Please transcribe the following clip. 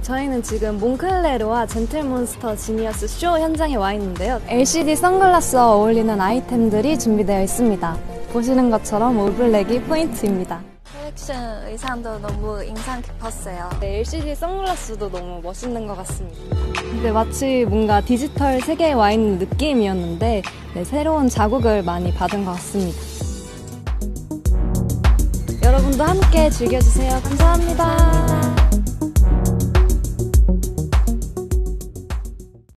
저희는 지금 Moncler와 Gentle Monster Genius 쇼 현장에 와 있는데요. LCD 선글라스와 어울리는 아이템들이 준비되어 있습니다. 보시는 것처럼 all black이 포인트입니다. 컬렉션 의상도 너무 인상 깊었어요. 네, LCD 선글라스도 너무 멋있는 것 같습니다. 근데 마치 뭔가 디지털 세계에 와 있는 느낌이었는데 네, 새로운 자극을 많이 받은 것 같습니다. 여러분도 함께 즐겨주세요. 감사합니다.